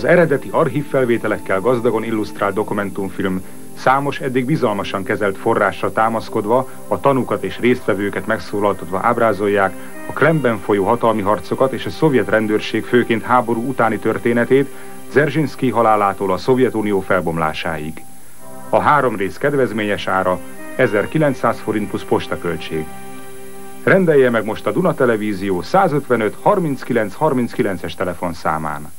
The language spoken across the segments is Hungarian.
Az eredeti archívfelvételekkel gazdagon illusztrált dokumentumfilm számos eddig bizalmasan kezelt forrásra támaszkodva, a tanúkat és résztvevőket megszólaltatva ábrázolják a Klemben folyó hatalmi harcokat és a szovjet rendőrség főként háború utáni történetét, Zerzsinszki halálától a Szovjetunió felbomlásáig. A három rész kedvezményes ára 1900 forint plusz postaköltség. Rendelje meg most a Duna Televízió 155 39 39-es telefonszámán.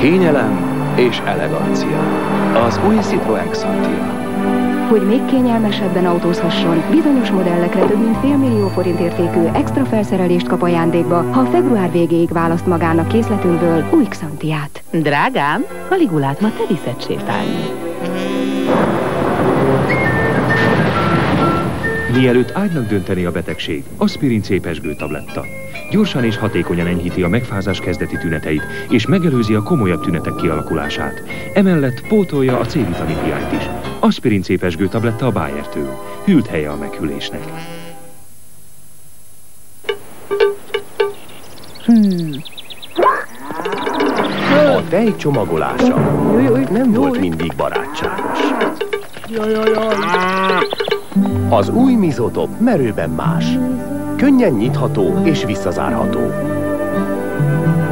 Kényelem és elegancia. Az új Citroën Xantia. Hogy még kényelmesebben autózhasson, bizonyos modellekre több mint fél millió forint értékű extra felszerelést kap ajándékba, ha február végéig választ magának készletünkből új Xantiát. Drágám, Kaligulát ma te viszed sétálni. Mielőtt ágynak dönteni a betegség, aspirin cépesgő tabletta. Gyorsan és hatékonyan enyhíti a megfázás kezdeti tüneteit, és megelőzi a komolyabb tünetek kialakulását. Emellett pótolja a C-vitamin hiányt is. Aspirin cépesgő tabletta a Bayer-től. Hűlt helye a meghűlésnek. Hmm. A tej csomagolása nem volt mindig barátságos. Az új mizotop merőben más. Könnyen nyitható és visszazárható.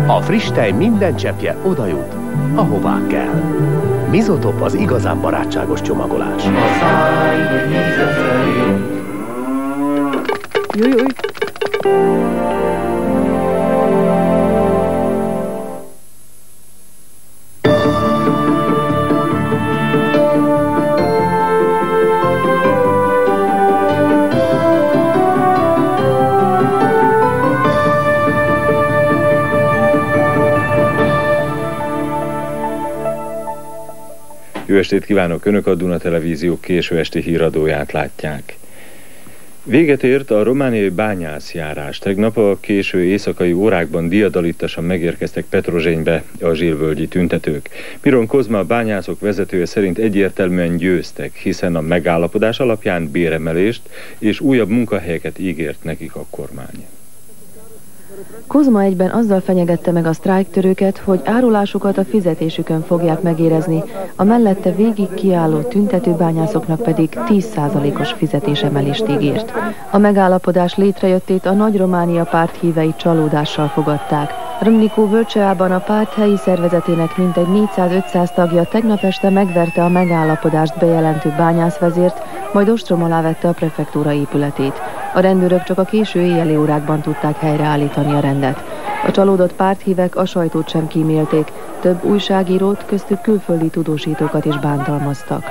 A friss tej minden cseppje oda jut, ahová kell. Mizotop az igazán barátságos csomagolás. Júj, júj. Jó estét kívánok! Önök a Duna Televízió késő esti híradóját látják. Véget ért a romániai bányászjárás. Tegnap a késő éjszakai órákban diadalittasan megérkeztek Petrozsénybe a zsírvölgyi tüntetők. Miron Kozma bányászok vezetője szerint egyértelműen győztek, hiszen a megállapodás alapján béremelést és újabb munkahelyeket ígért nekik a kormány. Kozma egyben azzal fenyegette meg a sztrájktörőket, hogy árulásukat a fizetésükön fogják megérezni, a mellette végig kiálló tüntetőbányászoknak pedig 10%-os fizetésemelést ígért. A megállapodás létrejöttét a Nagy Románia párt hívei csalódással fogadták. Römnikó Völcseában a párt helyi szervezetének mintegy 400-500 tagja tegnap este megverte a megállapodást bejelentő bányászvezért, majd ostrom alá vette a prefektúra épületét. A rendőrök csak a késő éjjeli órákban tudták helyreállítani a rendet. A csalódott párthívek a sajtót sem kímélték, több újságírót, köztük külföldi tudósítókat is bántalmaztak.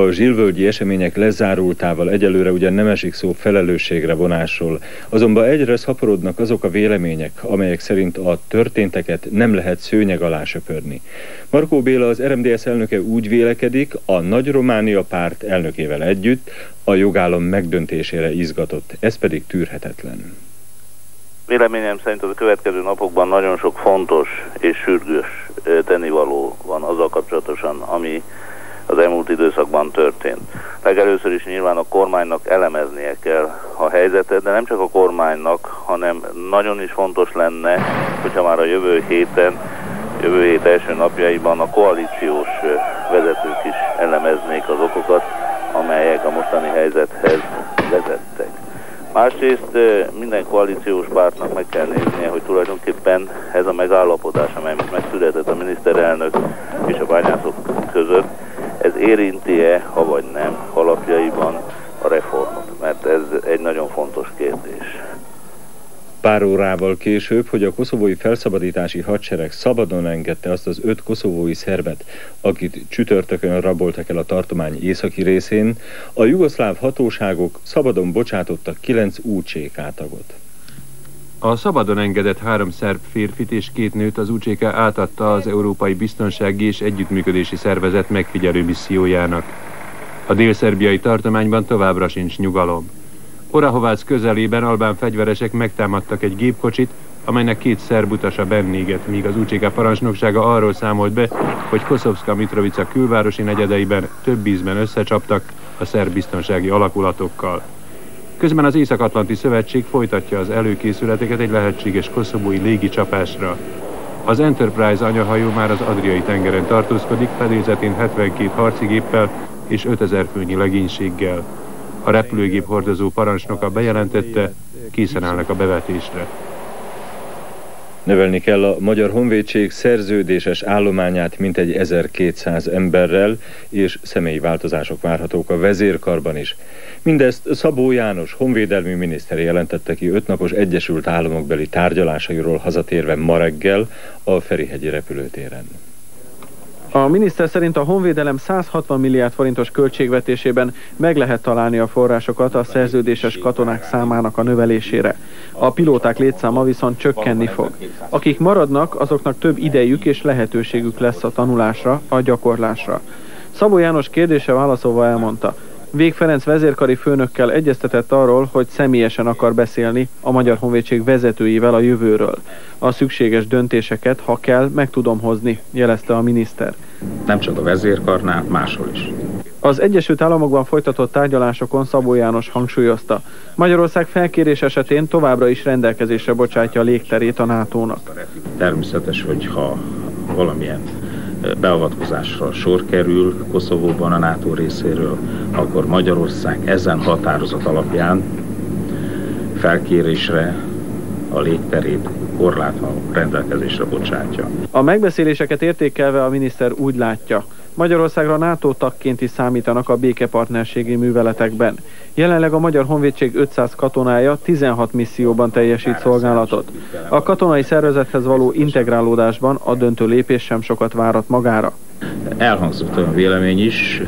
A zsilvölgyi események lezárultával egyelőre ugyan nem esik szó felelősségre vonásról, azonban egyre szaporodnak azok a vélemények, amelyek szerint a történteket nem lehet szőnyeg alá söpörni. Markó Béla az RMDS elnöke úgy vélekedik, a Nagy Románia párt elnökével együtt a jogállam megdöntésére izgatott, ez pedig tűrhetetlen. Véleményem szerint az a következő napokban nagyon sok fontos és sürgős tennivaló van azzal kapcsolatosan, ami az elmúlt időszakban történt. Legelőször is nyilván a kormánynak elemeznie kell a helyzetet, de nem csak a kormánynak, hanem nagyon is fontos lenne, hogyha már a jövő héten, jövő hét első napjaiban a koalíciós vezetők is elemeznék az okokat, amelyek a mostani helyzethez vezettek. Másrészt minden koalíciós pártnak meg kell néznie, hogy tulajdonképpen ez a megállapodás, amely megszületett a miniszterelnök és a bányászok között, ez érinti-e, ha vagy nem, alapjaiban a reformot, mert ez egy nagyon fontos kérdés. Pár órával később, hogy a koszovói felszabadítási hadsereg szabadon engedte azt az öt koszovói szervet, akit csütörtökön raboltak el a tartomány északi részén, a jugoszláv hatóságok szabadon bocsátottak kilenc UCK tagot. A szabadon engedett három szerb férfit és két nőt az UCK átadta az Európai Biztonsági és Együttműködési Szervezet megfigyelő missziójának. A délszerbiai tartományban továbbra sincs nyugalom. Orahovác közelében albán fegyveresek megtámadtak egy gépkocsit, amelynek két szerb utasa bennéget, míg az UCK parancsnoksága arról számolt be, hogy Koszovska Mitrovica külvárosi negyedeiben több ízben összecsaptak a szerb biztonsági alakulatokkal. Közben az Észak-Atlanti Szövetség folytatja az előkészületeket egy lehetséges koszobói légicsapásra. Az Enterprise anyahajó már az Adriai tengeren tartózkodik, fedélzetén 72 harcigéppel és 5000 főnyi legénységgel. A repülőgép hordozó parancsnoka bejelentette, készen állnak a bevetésre. Növelni kell a Magyar Honvédség szerződéses állományát mintegy 1200 emberrel, és személyi változások várhatók a vezérkarban is. Mindezt Szabó János honvédelmi miniszter jelentette ki ötnapos Egyesült Államokbeli tárgyalásairól hazatérve ma reggel a Ferihegyi repülőtéren. A miniszter szerint a honvédelem 160 milliárd forintos költségvetésében meg lehet találni a forrásokat a szerződéses katonák számának a növelésére. A pilóták létszáma viszont csökkenni fog. Akik maradnak, azoknak több idejük és lehetőségük lesz a tanulásra, a gyakorlásra. Szabó János kérdése válaszolva elmondta, Vég Ferenc vezérkari főnökkel egyeztetett arról, hogy személyesen akar beszélni a Magyar Honvédség vezetőivel a jövőről. A szükséges döntéseket, ha kell, meg tudom hozni, jelezte a miniszter. Nem csak a vezérkarnál, máshol is. Az Egyesült Államokban folytatott tárgyalásokon Szabó János hangsúlyozta. Magyarország felkérés esetén továbbra is rendelkezésre bocsátja a légterét a NATO-nak. Természetes, hogy ha valamilyen beavatkozásra sor kerül Koszovóban a NATO részéről, akkor Magyarország ezen határozat alapján felkérésre a légterét korlátva rendelkezésre bocsátja. A megbeszéléseket értékelve a miniszter úgy látja, Magyarországra NATO tagként is számítanak a békepartnerségi műveletekben. Jelenleg a Magyar Honvédség 500 katonája 16 misszióban teljesít szolgálatot. A katonai szervezethez való integrálódásban a döntő lépés sem sokat várat magára. Elhangzott olyan vélemény is,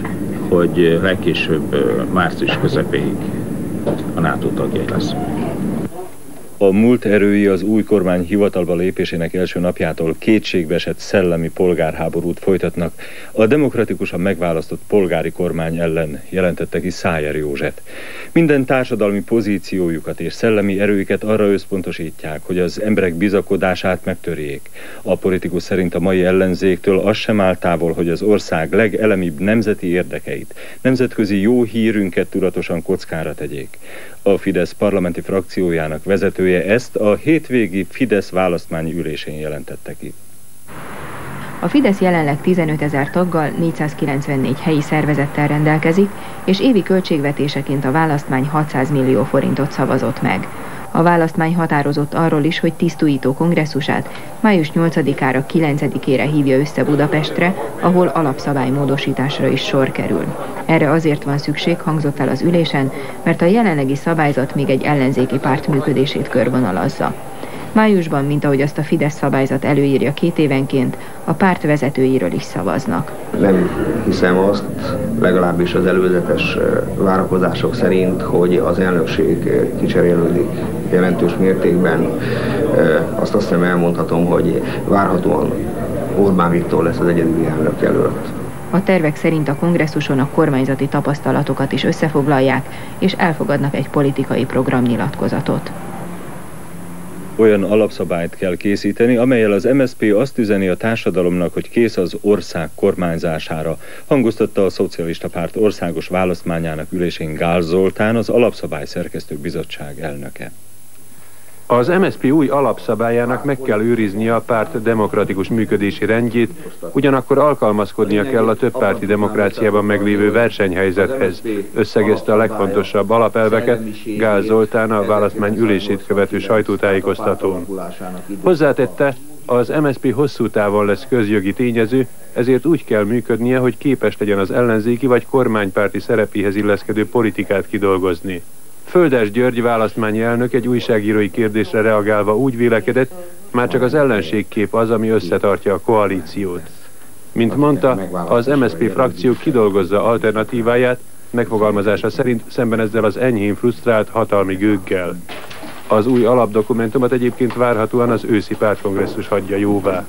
hogy legkésőbb március közepéig a NATO tagjai lesz. A múlt erői az új kormány hivatalba lépésének első napjától kétségbeesett szellemi polgárháborút folytatnak a demokratikusan megválasztott polgári kormány ellen, jelentette ki Szájer József. Minden társadalmi pozíciójukat és szellemi erőiket arra összpontosítják, hogy az emberek bizakodását megtörjék. A politikus szerint a mai ellenzéktől az sem áll távol, hogy az ország legelemibb nemzeti érdekeit, nemzetközi jó hírünket tudatosan kockára tegyék. A Fidesz parlamenti frakciójának vezetője ezt a hétvégi Fidesz választmányi ülésén jelentette ki. A Fidesz jelenleg 15 ezer taggal, 494 helyi szervezettel rendelkezik, és évi költségvetéseként a választmány 600 millió forintot szavazott meg. A választmány határozott arról is, hogy tisztújító kongresszusát május 8-ára 9-ére hívja össze Budapestre, ahol alapszabálymódosításra is sor kerül. Erre azért van szükség, hangzott el az ülésen, mert a jelenlegi szabályzat még egy ellenzéki párt működését körvonalazza. Májusban, mint ahogy azt a Fidesz szabályzat előírja két évenként, a párt vezetőiről is szavaznak. Nem hiszem azt, legalábbis az előzetes várakozások szerint, hogy az elnökség kicserélődik jelentős mértékben. Azt azt hiszem elmondhatom, hogy várhatóan Orbán Viktor lesz az egyedüli elnök jelölt. A tervek szerint a kongresszuson a kormányzati tapasztalatokat is összefoglalják, és elfogadnak egy politikai programnyilatkozatot olyan alapszabályt kell készíteni, amelyel az MSP azt üzeni a társadalomnak, hogy kész az ország kormányzására, hangoztatta a Szocialista Párt országos választmányának ülésén Gál Zoltán, az Alapszabály Szerkesztők Bizottság elnöke. Az MSZP új alapszabályának meg kell őriznie a párt demokratikus működési rendjét, ugyanakkor alkalmazkodnia kell a többpárti demokráciában meglévő versenyhelyzethez, összegezte a legfontosabb alapelveket Gál Zoltán a választmány ülését követő sajtótájékoztatón. Hozzátette, az MSZP hosszú távon lesz közjogi tényező, ezért úgy kell működnie, hogy képes legyen az ellenzéki vagy kormánypárti szerepéhez illeszkedő politikát kidolgozni. Földes György választmányi elnök egy újságírói kérdésre reagálva úgy vélekedett, már csak az ellenségkép az, ami összetartja a koalíciót. Mint mondta, az MSZP frakció kidolgozza alternatíváját, megfogalmazása szerint szemben ezzel az enyhén frusztrált hatalmi gőggel. Az új alapdokumentumot egyébként várhatóan az őszi pártkongresszus hagyja jóvá.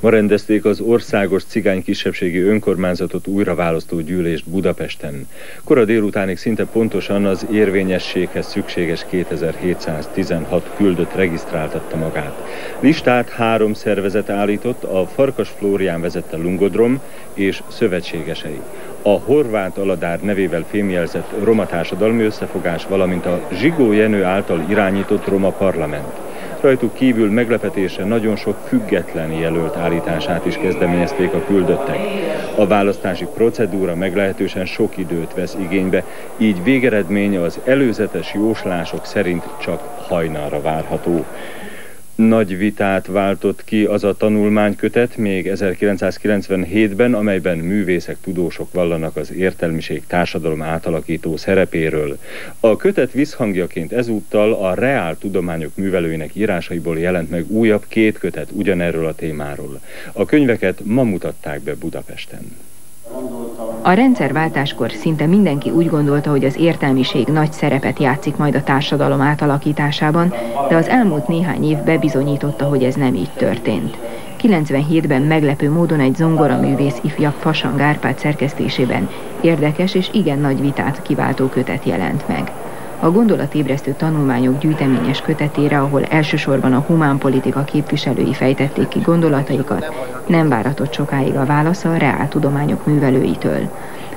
Ma rendezték az országos cigány kisebbségi önkormányzatot újraválasztó gyűlést Budapesten. Kora délutánig szinte pontosan az érvényességhez szükséges 2716 küldött regisztráltatta magát. Listát három szervezet állított, a Farkas Flórián vezette Lungodrom és szövetségesei. A Horváth Aladár nevével fémjelzett Roma Társadalmi Összefogás, valamint a Zsigó Jenő által irányított Roma Parlament. Rajtuk kívül meglepetése nagyon sok független jelölt állítását is kezdeményezték a küldöttek. A választási procedúra meglehetősen sok időt vesz igénybe, így végeredménye az előzetes jóslások szerint csak hajnalra várható. Nagy vitát váltott ki az a tanulmánykötet még 1997-ben, amelyben művészek, tudósok vallanak az értelmiség társadalom átalakító szerepéről. A kötet visszhangjaként ezúttal a reál tudományok művelőinek írásaiból jelent meg újabb két kötet ugyanerről a témáról. A könyveket ma mutatták be Budapesten. A rendszerváltáskor szinte mindenki úgy gondolta, hogy az értelmiség nagy szerepet játszik majd a társadalom átalakításában, de az elmúlt néhány év bebizonyította, hogy ez nem így történt. 97-ben meglepő módon egy zongoraművész ifjabb Fasang Árpád szerkesztésében érdekes és igen nagy vitát kiváltó kötet jelent meg. A gondolatébresztő tanulmányok gyűjteményes kötetére, ahol elsősorban a humánpolitika képviselői fejtették ki gondolataikat, nem váratott sokáig a válasz a reáltudományok művelőitől.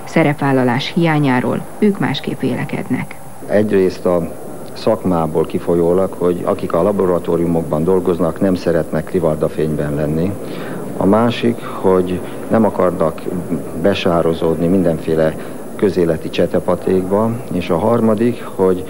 Szerepvállalás hiányáról ők másképp vélekednek. Egyrészt a szakmából kifolyólag, hogy akik a laboratóriumokban dolgoznak, nem szeretnek rivaldafényben lenni. A másik, hogy nem akarnak besározódni mindenféle közéleti csetepatékba, és a harmadik, hogy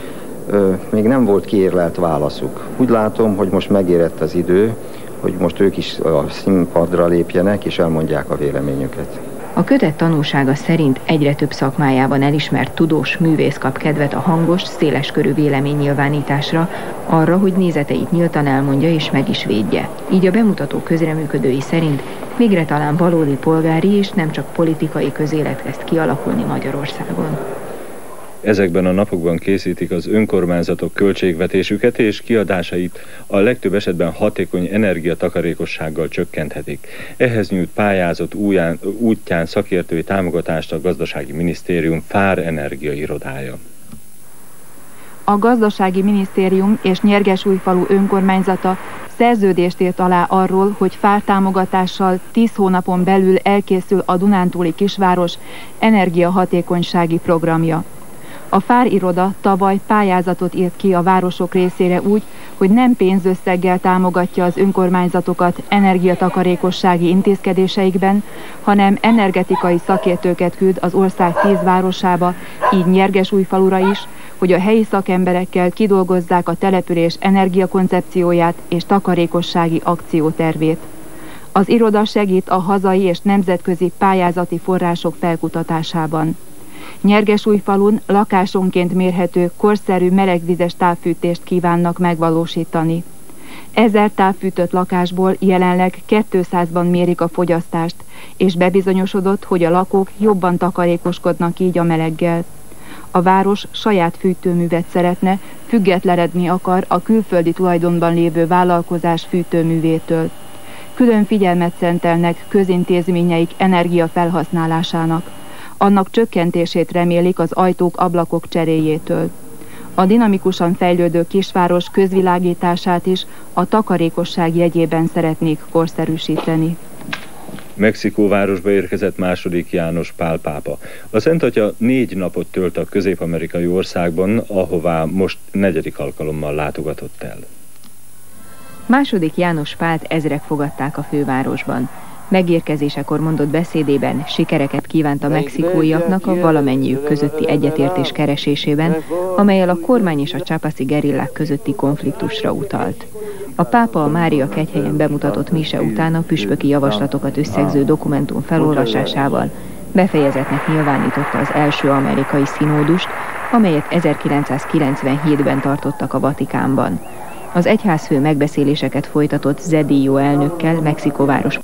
ö, még nem volt kiérlelt válaszuk. Úgy látom, hogy most megérett az idő, hogy most ők is a színpadra lépjenek, és elmondják a véleményüket. A kötet tanúsága szerint egyre több szakmájában elismert tudós művész kap kedvet a hangos, széleskörű véleménynyilvánításra, arra, hogy nézeteit nyíltan elmondja és meg is védje. Így a bemutató közreműködői szerint végre talán valódi polgári és nem csak politikai közélet kezd kialakulni Magyarországon. Ezekben a napokban készítik az önkormányzatok költségvetésüket és kiadásait a legtöbb esetben hatékony energiatakarékossággal csökkenthetik. Ehhez nyújt pályázat úján, útján szakértői támogatást a Gazdasági Minisztérium Fár Energia Irodája. A Gazdasági Minisztérium és Nyergesújfalu önkormányzata szerződést írt alá arról, hogy fár támogatással 10 hónapon belül elkészül a Dunántúli kisváros energiahatékonysági programja. A FÁR iroda tavaly pályázatot írt ki a városok részére úgy, hogy nem pénzösszeggel támogatja az önkormányzatokat energiatakarékossági intézkedéseikben, hanem energetikai szakértőket küld az ország tíz városába, így Nyergesújfalura is, hogy a helyi szakemberekkel kidolgozzák a település energiakoncepcióját és takarékossági akciótervét. Az iroda segít a hazai és nemzetközi pályázati források felkutatásában. Nyergesújfalun lakásonként mérhető, korszerű melegvizes távfűtést kívánnak megvalósítani. Ezer távfűtött lakásból jelenleg 200-ban mérik a fogyasztást, és bebizonyosodott, hogy a lakók jobban takarékoskodnak így a meleggel. A város saját fűtőművet szeretne, függetlenedni akar a külföldi tulajdonban lévő vállalkozás fűtőművétől. Külön figyelmet szentelnek közintézményeik energiafelhasználásának annak csökkentését remélik az ajtók-ablakok cseréjétől. A dinamikusan fejlődő kisváros közvilágítását is a takarékosság jegyében szeretnék korszerűsíteni. Mexikóvárosba érkezett második János Pál pápa. A Szent Atya négy napot tölt a közép-amerikai országban, ahová most negyedik alkalommal látogatott el. Második János Pált ezrek fogadták a fővárosban. Megérkezésekor mondott beszédében sikereket kívánt a mexikóiaknak a valamennyiük közötti egyetértés keresésében, amelyel a kormány és a csapaszi gerillák közötti konfliktusra utalt. A pápa a Mária kegyhelyen bemutatott mise után a püspöki javaslatokat összegző dokumentum felolvasásával befejezetnek nyilvánította az első amerikai színódust, amelyet 1997-ben tartottak a Vatikánban. Az egyházfő megbeszéléseket folytatott Zedillo elnökkel Mexikóváros